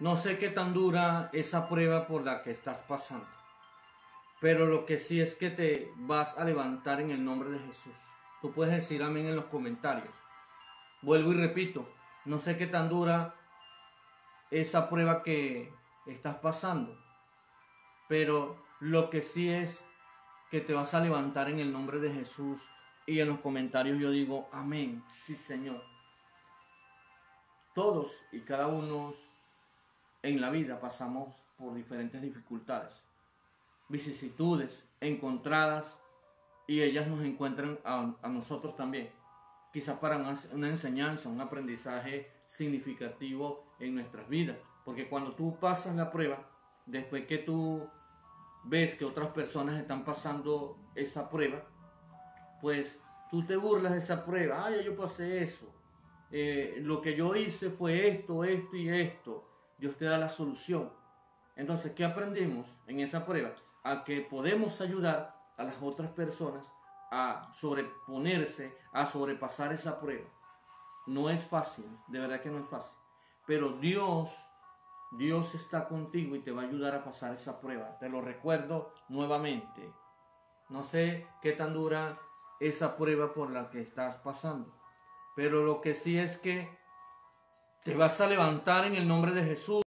No sé qué tan dura esa prueba por la que estás pasando, pero lo que sí es que te vas a levantar en el nombre de Jesús. Tú puedes decir amén en los comentarios. Vuelvo y repito, no sé qué tan dura esa prueba que estás pasando, pero lo que sí es que te vas a levantar en el nombre de Jesús y en los comentarios yo digo amén, sí Señor. Todos y cada uno en la vida pasamos por diferentes dificultades, vicisitudes encontradas y ellas nos encuentran a, nosotros también. Quizás para una, una enseñanza, un aprendizaje significativo en nuestras vidas. Porque cuando tú pasas la prueba, después que tú ves que otras personas están pasando esa prueba, pues tú te burlas de esa prueba. Ay, yo pasé eso. Eh, lo que yo hice fue esto, esto y esto. Dios te da la solución. Entonces, ¿qué aprendimos en esa prueba? A que podemos ayudar a las otras personas a sobreponerse, a sobrepasar esa prueba. No es fácil, de verdad que no es fácil. Pero Dios, Dios está contigo y te va a ayudar a pasar esa prueba. Te lo recuerdo nuevamente. No sé qué tan dura esa prueba por la que estás pasando. Pero lo que sí es que te vas a levantar en el nombre de Jesús.